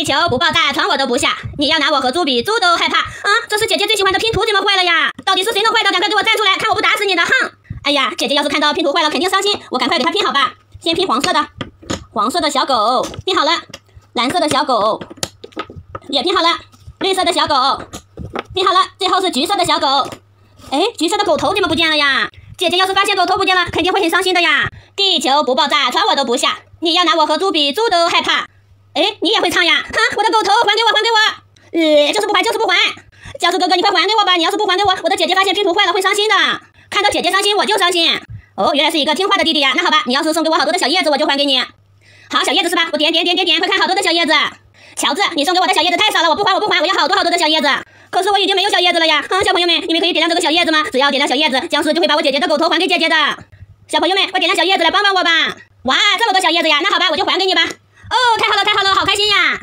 地球不爆炸，船我都不下。你要拿我和猪比，猪都害怕。啊，这是姐姐最喜欢的拼图，怎么坏了呀？到底是谁弄坏的？赶快给我站出来，看我不打死你的！哼！哎呀，姐姐要是看到拼图坏了，肯定伤心。我赶快给她拼好吧。先拼黄色的，黄色的小狗拼好了，蓝色的小狗也拼好了，绿色的小狗拼好了，最后是橘色的小狗。哎，橘色的狗头怎么不见了呀？姐姐要是发现狗头不见了，肯定会很伤心的呀。地球不爆炸，船我都不下。你要拿我和猪比，猪都害怕。哎，你也会唱呀？哼，我的狗头还给我，还给我！呃，就是不还，就是不还。僵尸哥哥，你快还给我吧！你要是不还给我，我的姐姐发现拼图坏了会伤心的。看到姐姐伤心，我就伤心。哦，原来是一个听话的弟弟呀。那好吧，你要是送给我好多的小叶子，我就还给你。好，小叶子是吧？我点点点点点，快看，好多的小叶子。乔治，你送给我的小叶子太少了，我不还，我不还，我要好多好多的小叶子。可是我已经没有小叶子了呀。哼，小朋友们，你们可以点亮这个小叶子吗？只要点亮小叶子，僵尸就会把我姐姐的狗头还给姐姐的。小朋友们，快点亮小叶子来帮帮我吧。哇，这么多小叶子呀！那好吧，我就还给你吧。哦，太好了，太好了，好开心呀！